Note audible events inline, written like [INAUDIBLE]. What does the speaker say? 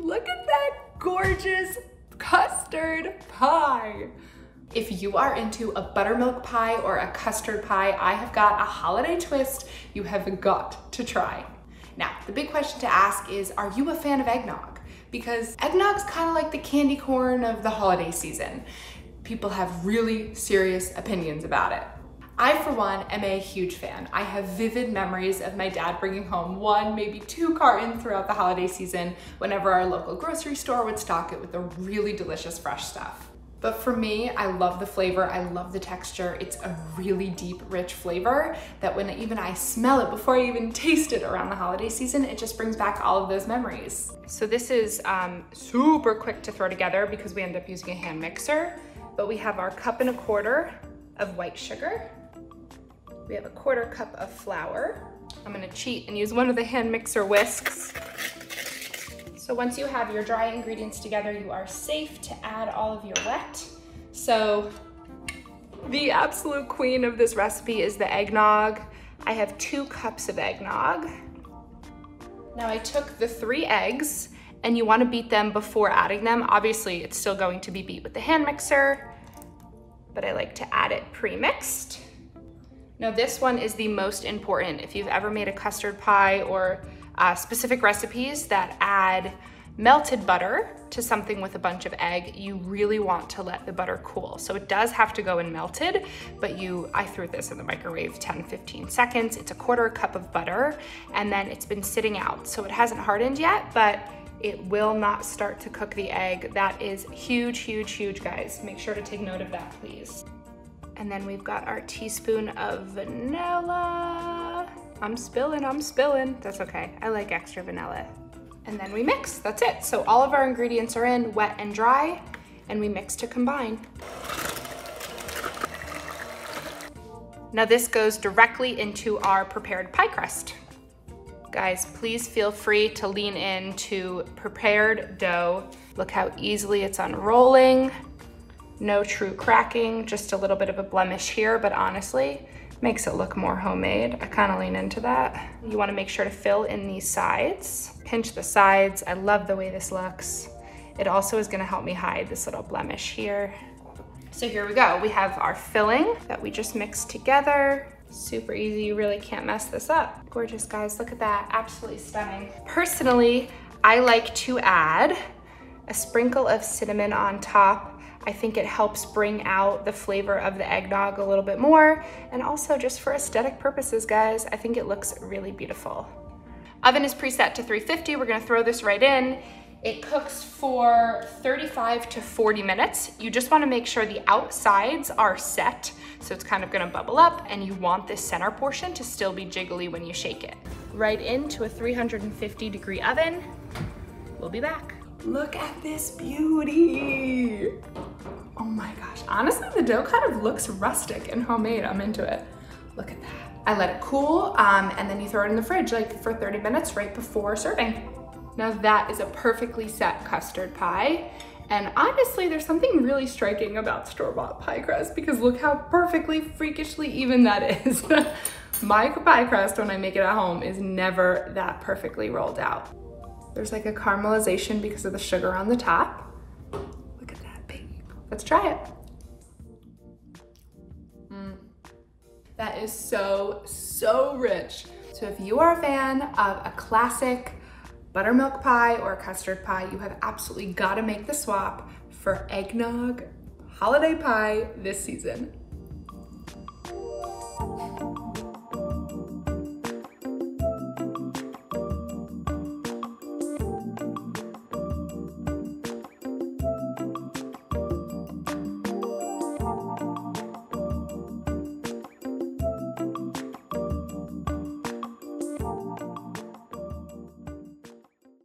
Look at that gorgeous custard pie. If you are into a buttermilk pie or a custard pie, I have got a holiday twist you have got to try. Now, the big question to ask is, are you a fan of eggnog? Because eggnog's kind of like the candy corn of the holiday season. People have really serious opinions about it. I, for one, am a huge fan. I have vivid memories of my dad bringing home one, maybe two cartons throughout the holiday season whenever our local grocery store would stock it with the really delicious fresh stuff. But for me, I love the flavor, I love the texture. It's a really deep, rich flavor that when even I smell it before I even taste it around the holiday season, it just brings back all of those memories. So this is um, super quick to throw together because we end up using a hand mixer, but we have our cup and a quarter of white sugar. We have a quarter cup of flour. I'm gonna cheat and use one of the hand mixer whisks so once you have your dry ingredients together, you are safe to add all of your wet. So the absolute queen of this recipe is the eggnog. I have two cups of eggnog. Now I took the three eggs and you wanna beat them before adding them. Obviously it's still going to be beat with the hand mixer, but I like to add it pre-mixed. Now this one is the most important. If you've ever made a custard pie or uh, specific recipes that add melted butter to something with a bunch of egg, you really want to let the butter cool. So it does have to go in melted, but you, I threw this in the microwave 10, 15 seconds. It's a quarter cup of butter, and then it's been sitting out. So it hasn't hardened yet, but it will not start to cook the egg. That is huge, huge, huge, guys. Make sure to take note of that, please. And then we've got our teaspoon of vanilla. I'm spilling, I'm spilling. That's okay, I like extra vanilla. And then we mix, that's it. So all of our ingredients are in, wet and dry, and we mix to combine. Now this goes directly into our prepared pie crust. Guys, please feel free to lean into prepared dough. Look how easily it's unrolling. No true cracking, just a little bit of a blemish here, but honestly, makes it look more homemade. I kind of lean into that. You wanna make sure to fill in these sides. Pinch the sides. I love the way this looks. It also is gonna help me hide this little blemish here. So here we go. We have our filling that we just mixed together. Super easy, you really can't mess this up. Gorgeous guys, look at that, absolutely stunning. Personally, I like to add a sprinkle of cinnamon on top I think it helps bring out the flavor of the eggnog a little bit more. And also just for aesthetic purposes, guys, I think it looks really beautiful. Oven is preset to 350. We're gonna throw this right in. It cooks for 35 to 40 minutes. You just wanna make sure the outsides are set. So it's kind of gonna bubble up and you want this center portion to still be jiggly when you shake it. Right into a 350 degree oven. We'll be back. Look at this beauty. Oh my gosh. Honestly, the dough kind of looks rustic and homemade. I'm into it. Look at that. I let it cool um, and then you throw it in the fridge like for 30 minutes right before serving. Now that is a perfectly set custard pie. And honestly, there's something really striking about store-bought pie crust because look how perfectly freakishly even that is. [LAUGHS] My pie crust when I make it at home is never that perfectly rolled out. There's like a caramelization because of the sugar on the top. Look at that, baby. Let's try it. Mm. That is so, so rich. So if you are a fan of a classic buttermilk pie or custard pie, you have absolutely gotta make the swap for eggnog holiday pie this season.